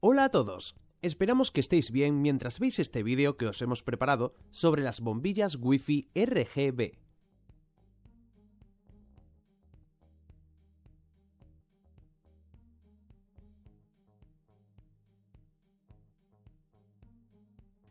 Hola a todos. Esperamos que estéis bien mientras veis este vídeo que os hemos preparado sobre las bombillas Wi-Fi RGB.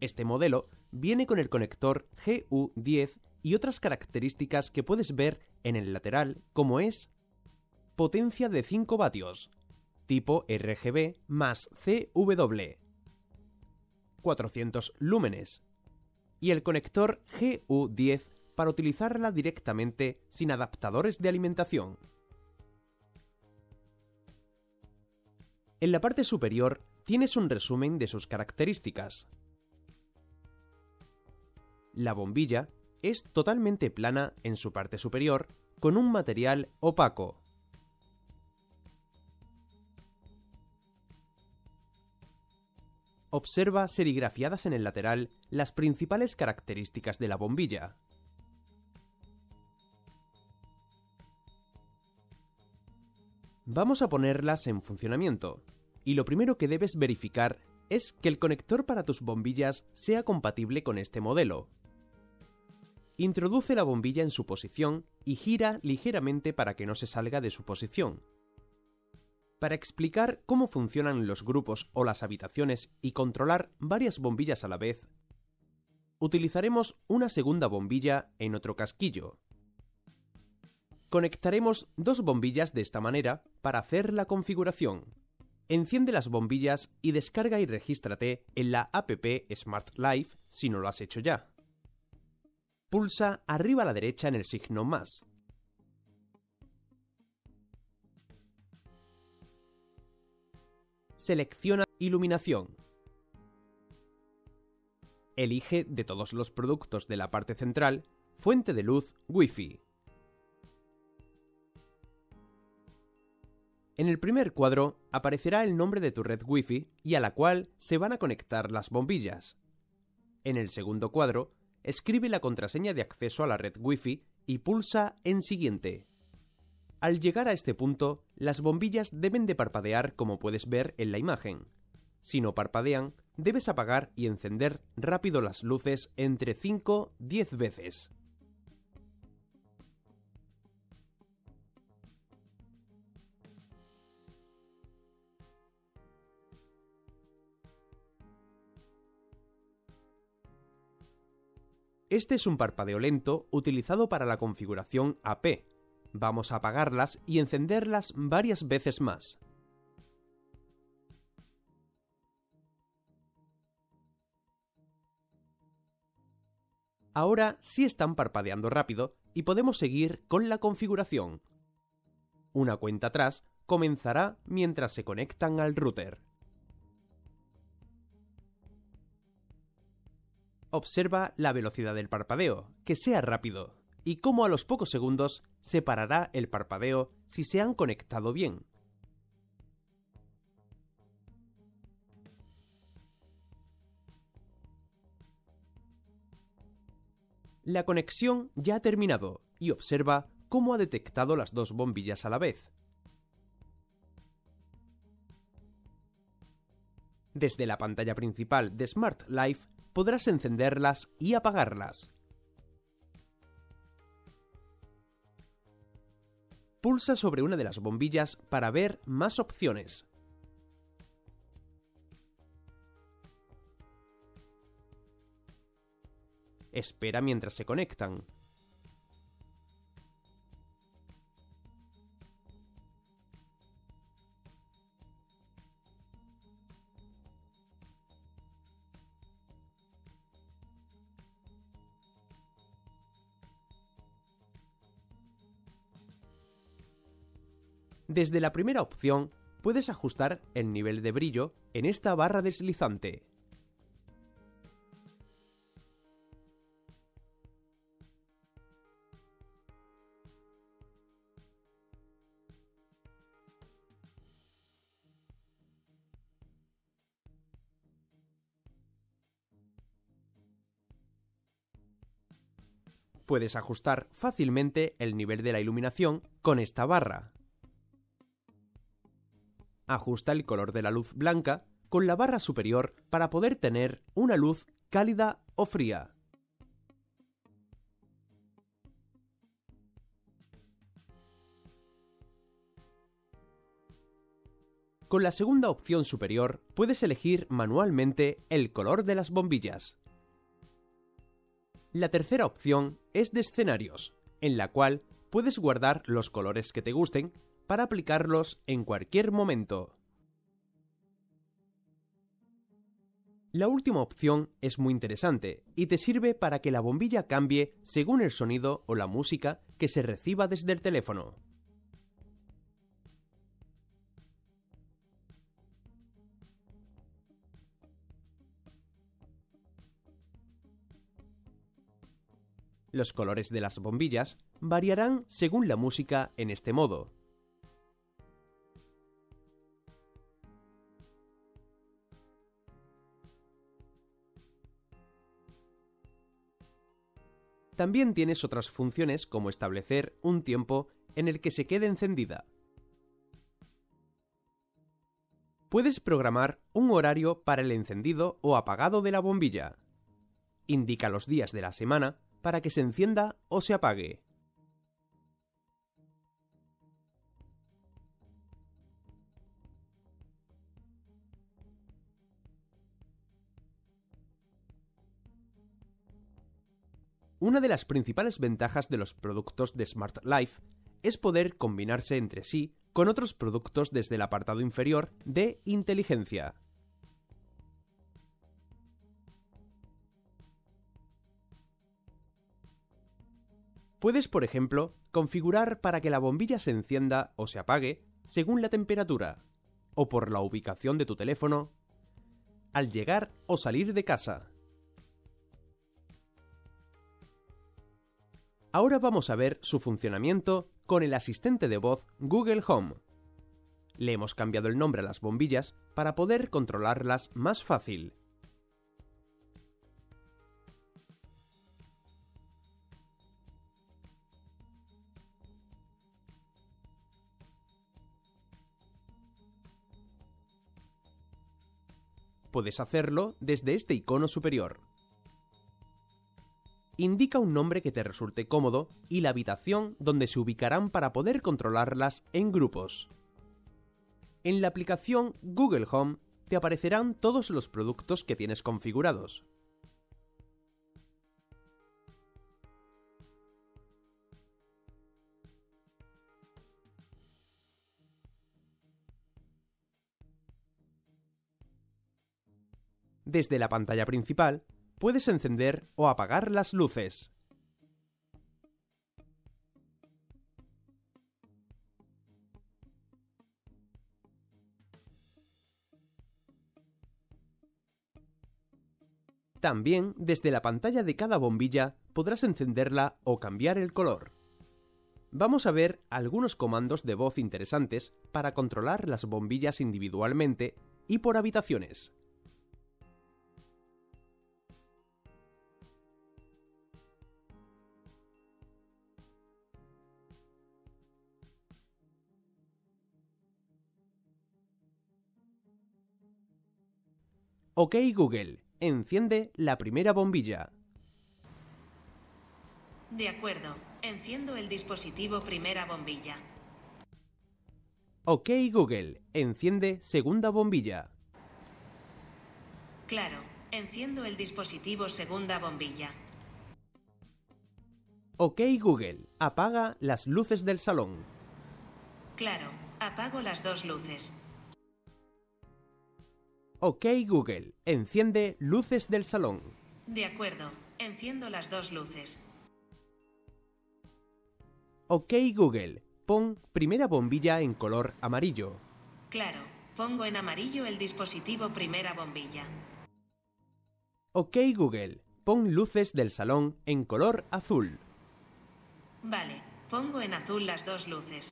Este modelo viene con el conector GU10 y otras características que puedes ver en el lateral como es potencia de 5 vatios, tipo RGB más CW, 400 lúmenes, y el conector GU10 para utilizarla directamente sin adaptadores de alimentación. En la parte superior tienes un resumen de sus características. La bombilla es totalmente plana en su parte superior con un material opaco. Observa serigrafiadas en el lateral las principales características de la bombilla. Vamos a ponerlas en funcionamiento, y lo primero que debes verificar es que el conector para tus bombillas sea compatible con este modelo. Introduce la bombilla en su posición y gira ligeramente para que no se salga de su posición. Para explicar cómo funcionan los grupos o las habitaciones y controlar varias bombillas a la vez, utilizaremos una segunda bombilla en otro casquillo. Conectaremos dos bombillas de esta manera para hacer la configuración. Enciende las bombillas y descarga y regístrate en la app Smart Life si no lo has hecho ya. Pulsa arriba a la derecha en el signo más. Selecciona Iluminación. Elige de todos los productos de la parte central Fuente de luz Wi-Fi. En el primer cuadro aparecerá el nombre de tu red Wi-Fi y a la cual se van a conectar las bombillas. En el segundo cuadro, escribe la contraseña de acceso a la red Wi-Fi y pulsa en Siguiente. Al llegar a este punto, las bombillas deben de parpadear como puedes ver en la imagen. Si no parpadean, debes apagar y encender rápido las luces entre 5-10 veces. Este es un parpadeo lento utilizado para la configuración AP. Vamos a apagarlas y encenderlas varias veces más. Ahora sí están parpadeando rápido y podemos seguir con la configuración. Una cuenta atrás comenzará mientras se conectan al router. Observa la velocidad del parpadeo, que sea rápido, y cómo a los pocos segundos se parará el parpadeo si se han conectado bien. La conexión ya ha terminado y observa cómo ha detectado las dos bombillas a la vez. Desde la pantalla principal de Smart Life podrás encenderlas y apagarlas. Pulsa sobre una de las bombillas para ver más opciones. Espera mientras se conectan. Desde la primera opción puedes ajustar el nivel de brillo en esta barra deslizante. Puedes ajustar fácilmente el nivel de la iluminación con esta barra. Ajusta el color de la luz blanca con la barra superior para poder tener una luz cálida o fría. Con la segunda opción superior puedes elegir manualmente el color de las bombillas. La tercera opción es de escenarios, en la cual puedes guardar los colores que te gusten para aplicarlos en cualquier momento. La última opción es muy interesante y te sirve para que la bombilla cambie según el sonido o la música que se reciba desde el teléfono. Los colores de las bombillas variarán según la música en este modo. También tienes otras funciones como establecer un tiempo en el que se quede encendida. Puedes programar un horario para el encendido o apagado de la bombilla. Indica los días de la semana para que se encienda o se apague. Una de las principales ventajas de los productos de Smart Life es poder combinarse entre sí con otros productos desde el apartado inferior de inteligencia. Puedes, por ejemplo, configurar para que la bombilla se encienda o se apague según la temperatura, o por la ubicación de tu teléfono, al llegar o salir de casa. Ahora vamos a ver su funcionamiento con el asistente de voz Google Home. Le hemos cambiado el nombre a las bombillas para poder controlarlas más fácil. Puedes hacerlo desde este icono superior. Indica un nombre que te resulte cómodo y la habitación donde se ubicarán para poder controlarlas en grupos. En la aplicación Google Home te aparecerán todos los productos que tienes configurados. Desde la pantalla principal, puedes encender o apagar las luces. También, desde la pantalla de cada bombilla, podrás encenderla o cambiar el color. Vamos a ver algunos comandos de voz interesantes para controlar las bombillas individualmente y por habitaciones. Ok Google, enciende la primera bombilla. De acuerdo, enciendo el dispositivo primera bombilla. Ok Google, enciende segunda bombilla. Claro, enciendo el dispositivo segunda bombilla. Ok Google, apaga las luces del salón. Claro, apago las dos luces. Ok Google, enciende luces del salón. De acuerdo, enciendo las dos luces. Ok Google, pon primera bombilla en color amarillo. Claro, pongo en amarillo el dispositivo primera bombilla. Ok Google, pon luces del salón en color azul. Vale, pongo en azul las dos luces.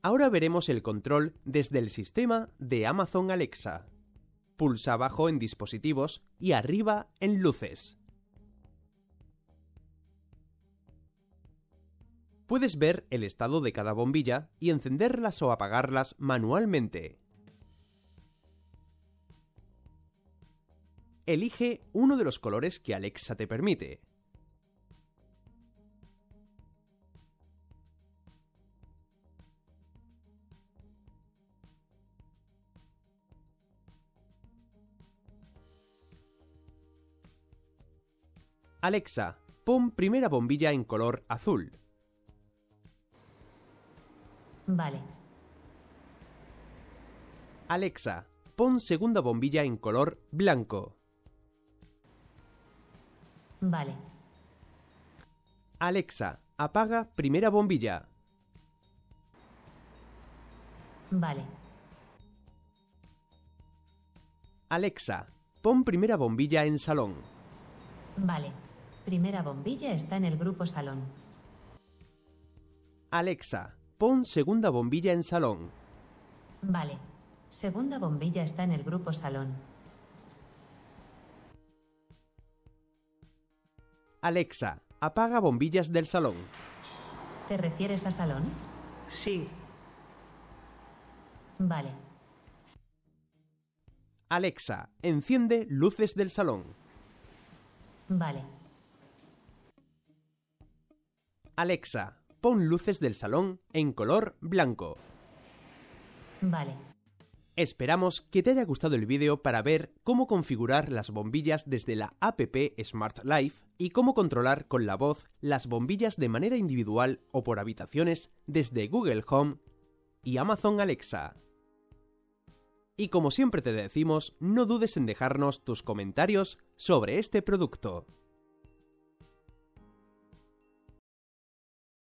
Ahora veremos el control desde el sistema de Amazon Alexa. Pulsa abajo en dispositivos y arriba en luces. Puedes ver el estado de cada bombilla y encenderlas o apagarlas manualmente. Elige uno de los colores que Alexa te permite. Alexa, pon primera bombilla en color azul. Vale. Alexa, pon segunda bombilla en color blanco. Vale. Alexa, apaga primera bombilla. Vale. Alexa, pon primera bombilla en salón. Vale. Primera bombilla está en el grupo salón. Alexa, pon segunda bombilla en salón. Vale. Segunda bombilla está en el grupo salón. Alexa, apaga bombillas del salón. ¿Te refieres a salón? Sí, Vale. Alexa, enciende luces del salón. Vale. Alexa, pon luces del salón en color blanco. Vale. Esperamos que te haya gustado el vídeo para ver cómo configurar las bombillas desde la app Smart Life y cómo controlar con la voz las bombillas de manera individual o por habitaciones desde Google Home y Amazon Alexa. Y como siempre te decimos, no dudes en dejarnos tus comentarios sobre este producto.